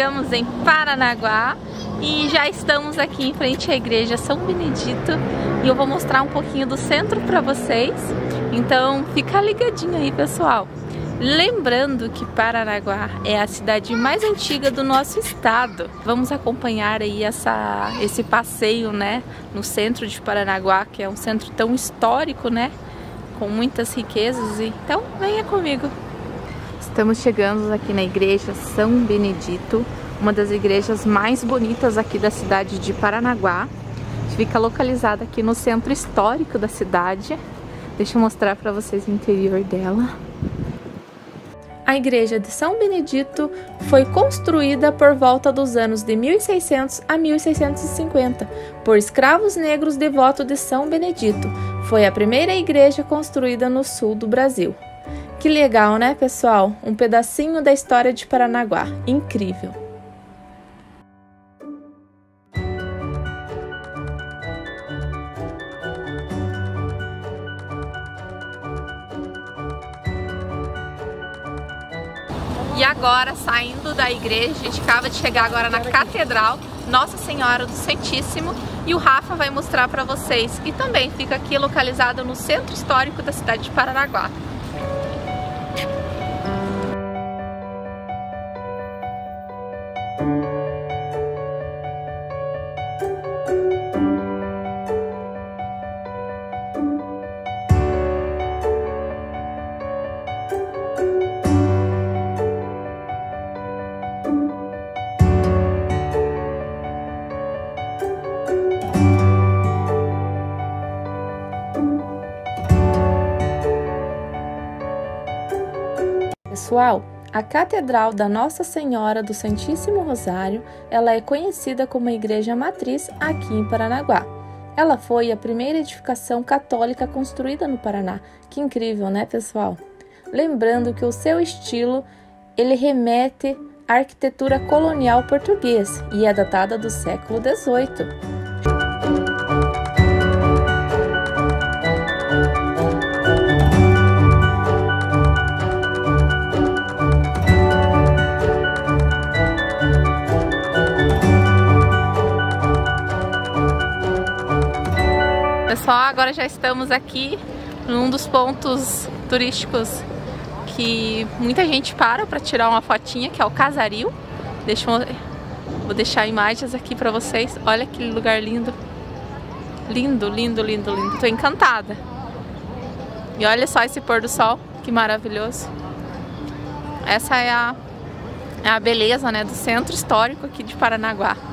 chegamos em Paranaguá e já estamos aqui em frente à igreja São Benedito e eu vou mostrar um pouquinho do centro para vocês. Então fica ligadinho aí, pessoal. Lembrando que Paranaguá é a cidade mais antiga do nosso estado. Vamos acompanhar aí essa, esse passeio, né, no centro de Paranaguá, que é um centro tão histórico, né, com muitas riquezas. Então, venha comigo. Estamos chegando aqui na igreja São Benedito, uma das igrejas mais bonitas aqui da cidade de Paranaguá. Fica localizada aqui no centro histórico da cidade. Deixa eu mostrar para vocês o interior dela. A igreja de São Benedito foi construída por volta dos anos de 1600 a 1650 por escravos negros devotos de São Benedito. Foi a primeira igreja construída no sul do Brasil. Que legal, né, pessoal? Um pedacinho da história de Paranaguá. Incrível! Agora, saindo da igreja, a gente acaba de chegar agora na Catedral Nossa Senhora do Santíssimo e o Rafa vai mostrar para vocês. E também fica aqui localizado no centro histórico da cidade de Paranaguá. Pessoal, a Catedral da Nossa Senhora do Santíssimo Rosário, ela é conhecida como a igreja matriz aqui em Paranaguá. Ela foi a primeira edificação católica construída no Paraná. Que incrível, né, pessoal? Lembrando que o seu estilo, ele remete à arquitetura colonial portuguesa e é datada do século XVIII. Pessoal, agora já estamos aqui num dos pontos turísticos que muita gente para para tirar uma fotinha, que é o Casaril. Deixa eu... Vou deixar imagens aqui para vocês. Olha que lugar lindo. Lindo, lindo, lindo, lindo. Tô encantada. E olha só esse pôr do sol, que maravilhoso. Essa é a, é a beleza né, do centro histórico aqui de Paranaguá.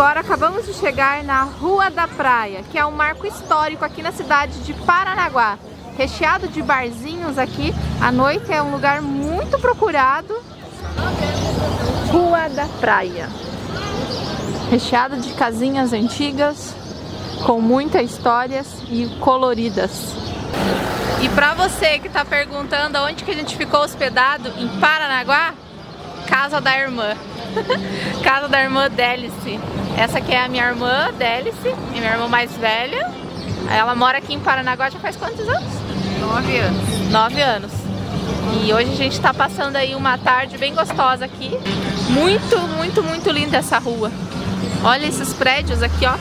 Agora acabamos de chegar na Rua da Praia, que é um marco histórico aqui na cidade de Paranaguá. Recheado de barzinhos aqui, à noite é um lugar muito procurado. Rua da Praia. Recheado de casinhas antigas, com muitas histórias e coloridas. E para você que está perguntando onde que a gente ficou hospedado, em Paranaguá, casa da irmã. casa da irmã Délice. Essa aqui é a minha irmã Délice, minha irmã mais velha. Ela mora aqui em Paranaguá já faz quantos anos? Nove anos. Nove anos. E hoje a gente está passando aí uma tarde bem gostosa aqui. Muito, muito, muito linda essa rua. Olha esses prédios aqui, ó.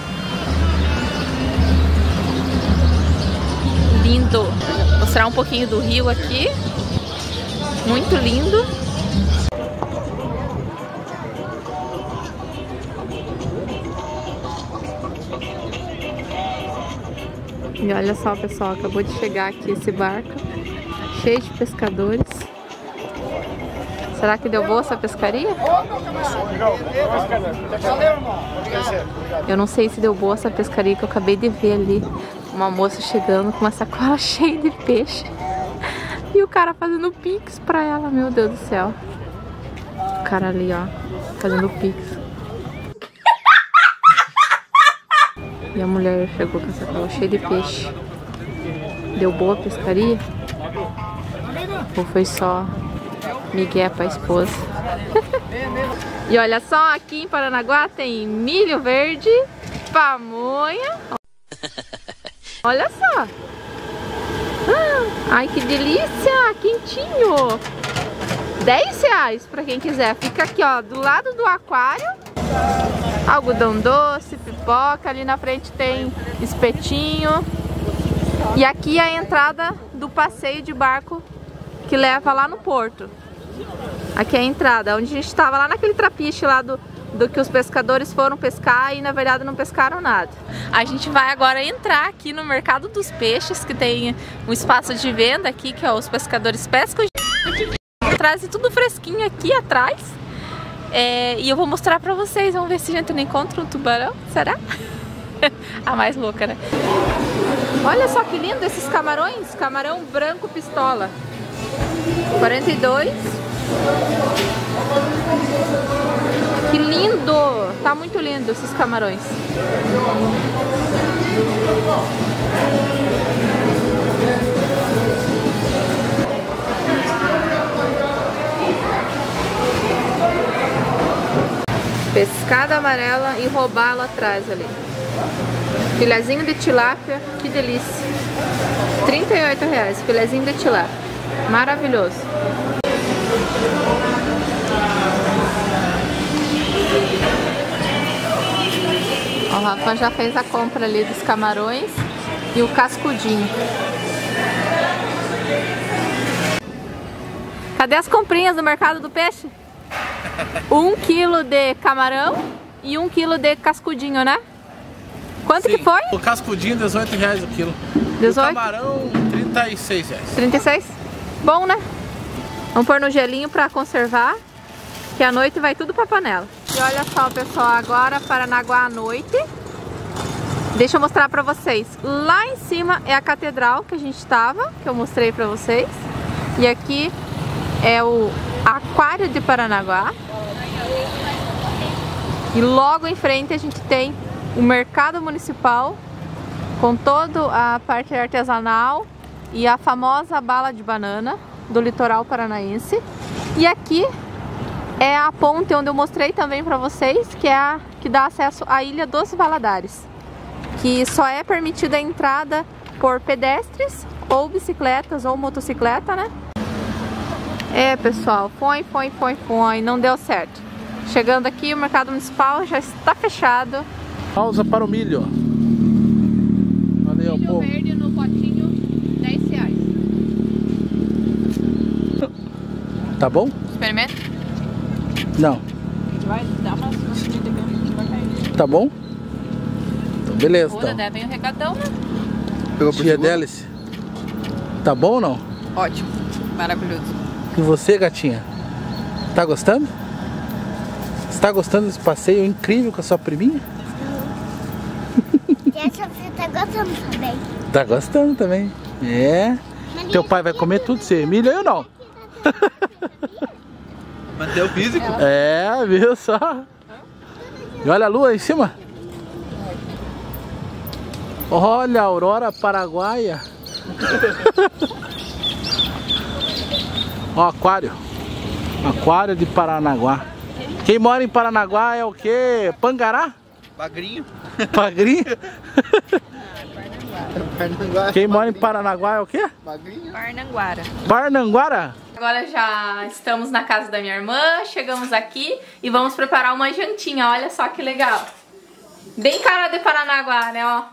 Lindo. Vou mostrar um pouquinho do rio aqui. Muito lindo. E olha só, pessoal, acabou de chegar aqui esse barco, cheio de pescadores. Será que deu boa essa pescaria? Eu não sei se deu boa essa pescaria que eu acabei de ver ali. Uma moça chegando com uma sacola cheia de peixe. E o cara fazendo pix pra ela, meu Deus do céu. O cara ali, ó, fazendo pix. E a mulher chegou com essa sacola cheia de peixe. Deu boa pescaria? Ou foi só migué pra esposa? E olha só, aqui em Paranaguá tem milho verde, pamonha. Olha só. Ah, ai, que delícia, quentinho. 10 reais pra quem quiser. Fica aqui, ó, do lado do aquário. Algodão doce, pipoca. Ali na frente tem espetinho. E aqui é a entrada do passeio de barco que leva lá no porto. Aqui é a entrada, onde a gente estava lá naquele trapiche lá do, do que os pescadores foram pescar e na verdade não pescaram nada. A gente vai agora entrar aqui no mercado dos peixes, que tem um espaço de venda aqui, que é os pescadores pescam. Traz tudo fresquinho aqui atrás. É, e eu vou mostrar pra vocês, vamos ver se a gente não encontra um tubarão, será? a mais louca, né? Olha só que lindo esses camarões, camarão branco pistola. 42. Que lindo! Tá muito lindo esses camarões. Pescada amarela e robalo atrás ali. Filezinho de tilápia, que delícia. 38 reais, filezinho de tilápia. Maravilhoso. O Rafa já fez a compra ali dos camarões e o cascudinho. Cadê as comprinhas do mercado do peixe? Um quilo de camarão e um quilo de cascudinho, né? Quanto Sim, que foi? O cascudinho, 18 reais o quilo. 18? O camarão, 36 reais. 36? Bom, né? Vamos pôr no gelinho pra conservar, que à noite vai tudo pra panela. E olha só, pessoal, agora Paranaguá à noite. Deixa eu mostrar pra vocês. Lá em cima é a catedral que a gente tava, que eu mostrei pra vocês. E aqui é o aquário de Paranaguá. E logo em frente a gente tem o mercado municipal com toda a parte artesanal e a famosa bala de banana do litoral paranaense. E aqui é a ponte onde eu mostrei também para vocês, que é a que dá acesso à Ilha dos Valadares, que só é permitida a entrada por pedestres ou bicicletas ou motocicleta, né? É, pessoal, foi, foi, foi, foi, não deu certo. Chegando aqui, o mercado municipal já está fechado. Pausa para o milho. Valeu, milho povo. verde no potinho, 10 reais. Tá bom? Experimenta? Não. Vai dar uma Tá bom? Então, beleza, Pura, então. Devem o recadão, né? Pegou Tia Délice. Tá bom ou não? Ótimo. Maravilhoso. E você, gatinha? Tá gostando? Está gostando desse passeio incrível com a sua priminha? E a Sofia tá gostando também. Tá gostando também. É. Teu pai vai comer tudo, você. Milho eu não. Manter o físico. É, viu só. E olha a lua em cima. Olha a aurora paraguaia. Ó, aquário. Aquário de Paranaguá. Quem mora em Paranaguá é o quê? Pangará? Bagrinho. Bagrinho? Quem mora em Paranaguá é o quê? Bagrinho. Parnanguara. Parnanguara? Agora já estamos na casa da minha irmã, chegamos aqui e vamos preparar uma jantinha, olha só que legal. Bem cara de Paranaguá, né, ó.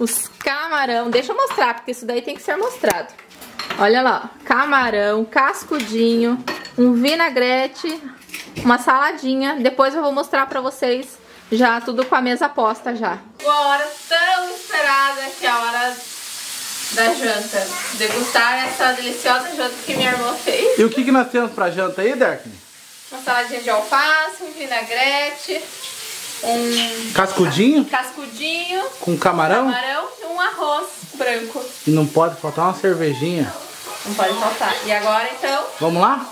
Os camarão, deixa eu mostrar, porque isso daí tem que ser mostrado. Olha lá, camarão, cascudinho, um vinagrete, uma saladinha. Depois eu vou mostrar pra vocês já tudo com a mesa posta já. A hora tão esperada que é a hora da janta. Degustar essa deliciosa janta que minha irmã fez. E o que, que nós temos pra janta aí, Daphne? Uma saladinha de alface, um vinagrete, um... Cascudinho? Cascudinho. Com camarão? Camarão e um arroz branco. E não pode faltar uma cervejinha. Não pode faltar. E agora, então... Vamos lá?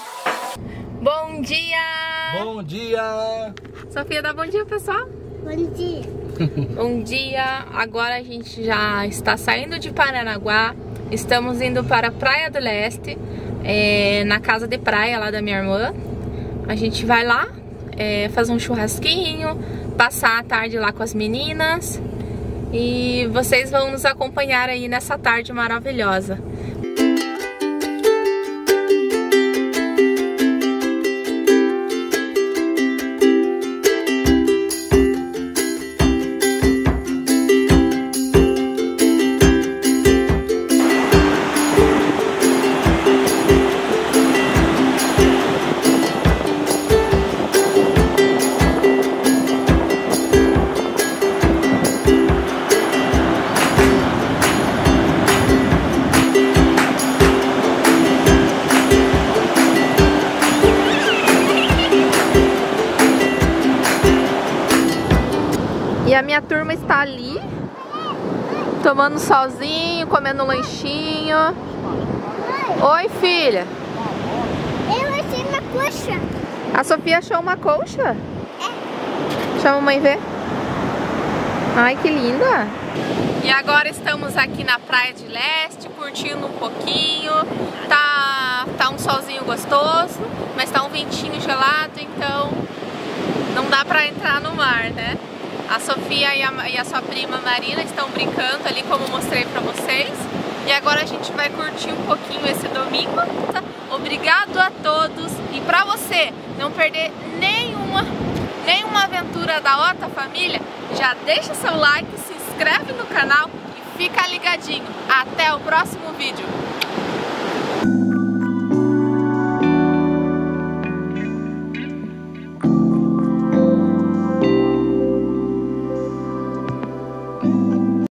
Bom dia! Bom dia! Sofia, dá bom dia, pessoal. Bom dia. Bom dia, agora a gente já está saindo de Paranaguá, estamos indo para Praia do Leste, é, na casa de praia lá da minha irmã. A gente vai lá é, fazer um churrasquinho, passar a tarde lá com as meninas. E vocês vão nos acompanhar aí nessa tarde maravilhosa. A minha turma está ali, tomando solzinho, comendo um lanchinho. Oi, filha. Eu achei uma coxa. A Sofia achou uma colcha? É. Chama a mãe ver. Ai, que linda. E agora estamos aqui na Praia de Leste, curtindo um pouquinho. Tá, tá um solzinho gostoso, mas tá um ventinho gelado, então não dá pra entrar no mar, né? A Sofia e a, e a sua prima Marina estão brincando ali, como mostrei pra vocês. E agora a gente vai curtir um pouquinho esse domingo. Tá? Obrigado a todos. E pra você não perder nenhuma, nenhuma aventura da Ota Família, já deixa seu like, se inscreve no canal e fica ligadinho. Até o próximo vídeo.